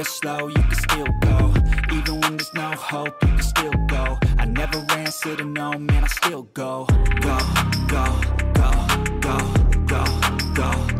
Feel slow, you can still go. Even when there's no hope, you can still go. I never answer to no, man, I still go, go, go, go, go, go, go,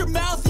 your mouth,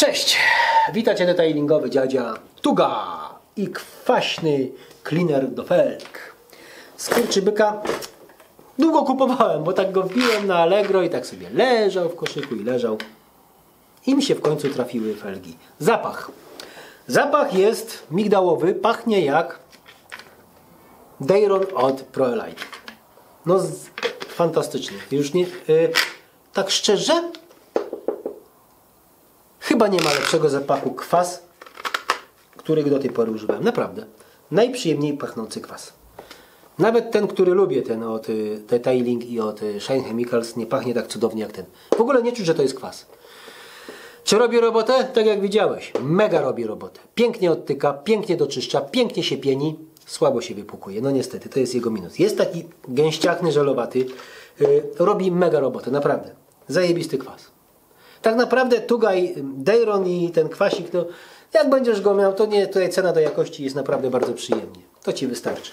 Cześć! Witajcie detailingowy dziadzia Tuga i kwaśny cleaner do felk. Skurczybyka długo kupowałem, bo tak go wbiłem na Allegro i tak sobie leżał w koszyku i leżał. I mi się w końcu trafiły felgi. Zapach. Zapach jest migdałowy, pachnie jak Dayron od Proelite. No fantastycznie. Już nie, y, tak szczerze, Chyba nie ma lepszego zapachu kwas, którego do tej pory używałem. Naprawdę. Najprzyjemniej pachnący kwas. Nawet ten, który lubię, ten od y, Detailing i od y, Shine Chemicals, nie pachnie tak cudownie jak ten. W ogóle nie czuć, że to jest kwas. Czy robi robotę? Tak jak widziałeś. Mega robi robotę. Pięknie odtyka, pięknie doczyszcza, pięknie się pieni, słabo się wypłukuje. No niestety, to jest jego minus. Jest taki gęściachny, żelowaty. Yy, robi mega robotę, naprawdę. Zajebisty kwas. Tak naprawdę Tugaj, Dejron i ten kwasik, to jak będziesz go miał, to nie, tutaj cena do jakości jest naprawdę bardzo przyjemnie. To Ci wystarczy.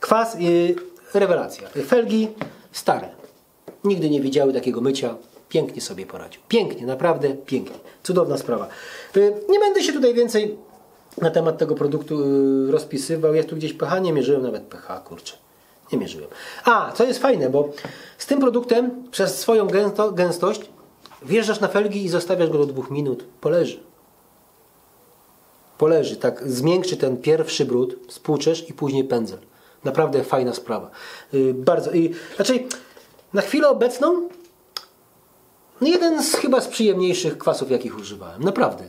Kwas, yy, rewelacja. Felgi stare. Nigdy nie widziały takiego mycia. Pięknie sobie poradził. Pięknie, naprawdę pięknie. Cudowna sprawa. Y, Nie będę się tutaj więcej na temat tego produktu y, rozpisywał. Jest tu gdzieś pH, nie mierzyłem nawet pH, kurczę. Nie mierzyłem. A, co jest fajne, bo z tym produktem przez swoją gęsto, gęstość wjeżdżasz na felgi i zostawiasz go do dwóch minut. Poleży. Poleży, tak zmiękczy ten pierwszy brud, spłuczesz i później pędzel. Naprawdę fajna sprawa. Y, bardzo. I raczej na chwilę obecną no jeden z chyba z przyjemniejszych kwasów, jakich używałem. Naprawdę.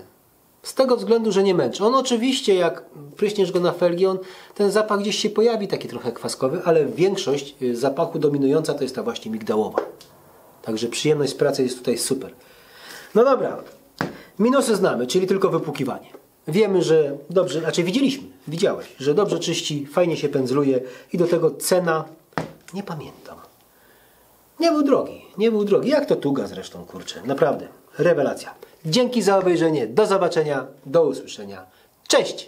Z tego względu, że nie męczy. On oczywiście, jak pryśniesz go na felgi, on, ten zapach gdzieś się pojawi, taki trochę kwaskowy, ale większość y, zapachu dominująca to jest ta właśnie migdałowa. Także przyjemność z pracy jest tutaj super. No dobra. Minusy znamy, czyli tylko wypłukiwanie. Wiemy, że dobrze, znaczy widzieliśmy, widziałeś, że dobrze czyści, fajnie się pędzluje i do tego cena, nie pamiętam. Nie był drogi, nie był drogi. Jak to Tuga zresztą, kurczę. Naprawdę, rewelacja. Dzięki za obejrzenie, do zobaczenia, do usłyszenia. Cześć!